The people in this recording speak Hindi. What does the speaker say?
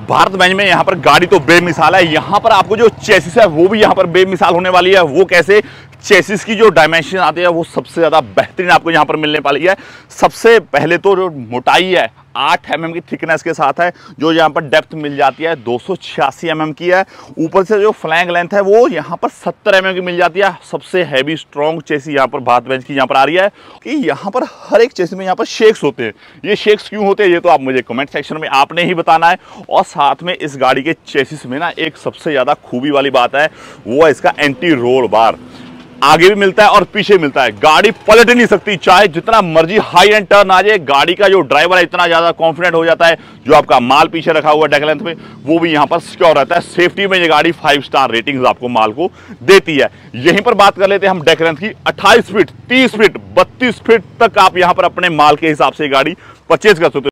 भारत बेंच में यहाँ पर गाड़ी तो बेमिसाल है। यहाँ पर आपको जो चेसिस है, वो भी यहाँ पर बेमिसाल होने वाली है। वो कैसे चेसिस की जो डायमेंशन आती है, वो सबसे ज़्यादा बेहतरीन आपको यहाँ पर मिलने वाली है। सबसे पहले तो जो मोटाई है आठ एम की थिकनेस के साथ है, जो यहाँ पर डेप्थ मिल जाती है, दो सौ mm की है। ऊपर से जो फ्लैंग लेंथ है, वो यहाँ पर सत्तर एम mm की मिल जाती है। सबसे हैवी स्ट्रॉन्ग चेसी यहाँ पर भारत बेंच की यहाँ पर आ रही है, कि यहाँ पर हर एक चेसी में यहाँ पर शेक्स होते हैं। ये शेक्स क्यों होते हैं, ये तो आप मुझे कमेंट सेक्शन में आपने ही बताना है। और साथ में इस गाड़ी के चेसिस में ना एक सबसे ज़्यादा खूबी वाली बात है, वो है इसका एंटी रोल बार आगे भी मिलता है और पीछे मिलता है। गाड़ी पलट नहीं सकती, चाहे जितना मर्ज़ी हाई एंड टर्न आ जाए, गाड़ी का जो ड्राइवर है इतना ज़्यादा कॉन्फिडेंट हो जाता है, जो आपका माल पीछे रखा हुआ है डेक में वो भी यहाँ पर सिक्योर रहता है। सेफ्टी में ये गाड़ी फाइव स्टार रेटिंग आपको माल को देती है। यहीं पर बात कर लेते हैं हम डेक लेंथ की। अट्ठाईस फीट तीस फीट बत्तीस फीट तक आप यहाँ पर अपने माल के हिसाब से गाड़ी परचेज कर सकते